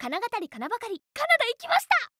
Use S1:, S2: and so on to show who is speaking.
S1: 金語り金ばかり。カナダ行きました！